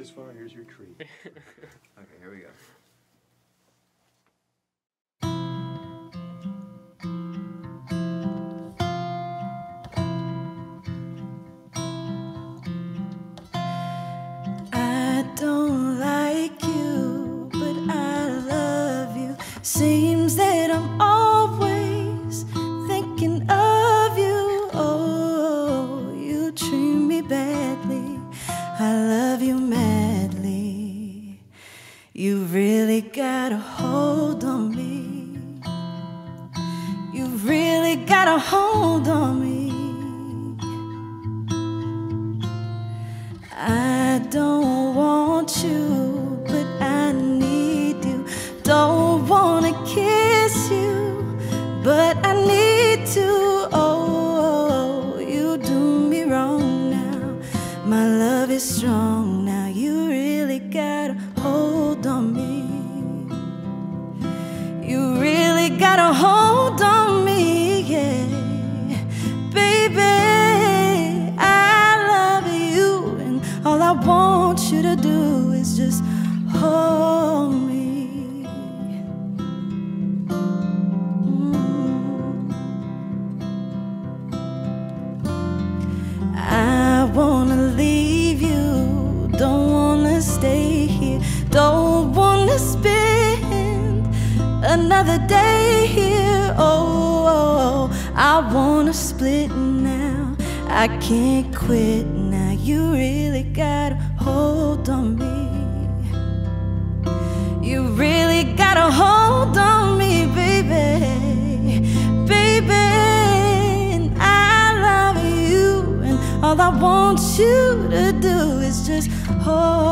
this far, here's your treat. Okay, here we go. I don't like you, but I love you. Seems that I'm got a hold on me. You really got a hold on me. I don't want you, but I need you. Don't wanna kiss you, but I need to. Oh, oh, oh you do me wrong now. My love is strong hold on me, yeah. Baby, I love you, and all I want you to do is just hold me. Mm. I wanna leave you, don't wanna stay another day here. Oh, I wanna split now. I can't quit now. You really got a hold on me. You really got a hold on me, baby. Baby, I love you, and all I want you to do is just hold.